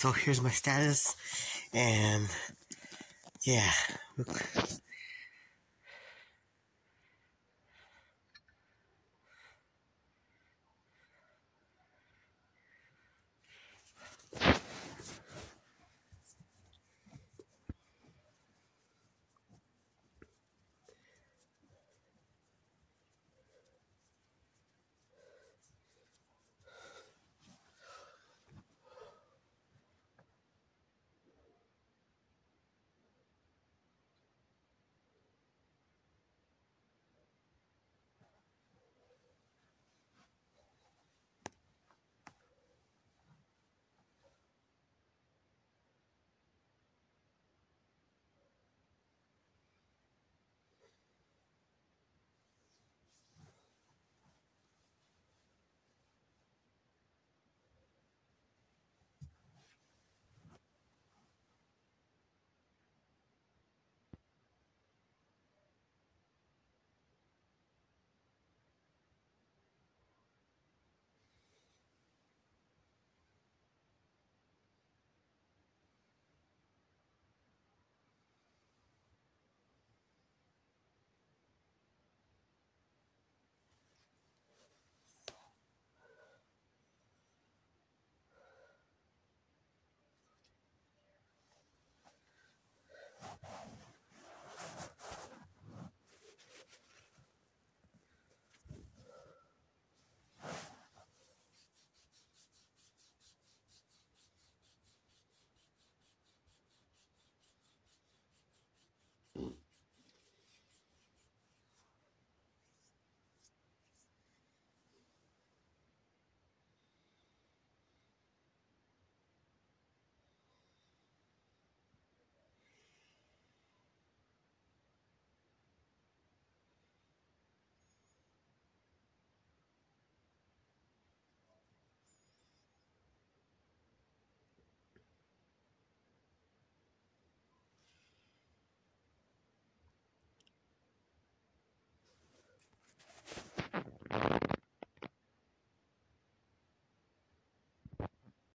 So here's my status, and yeah,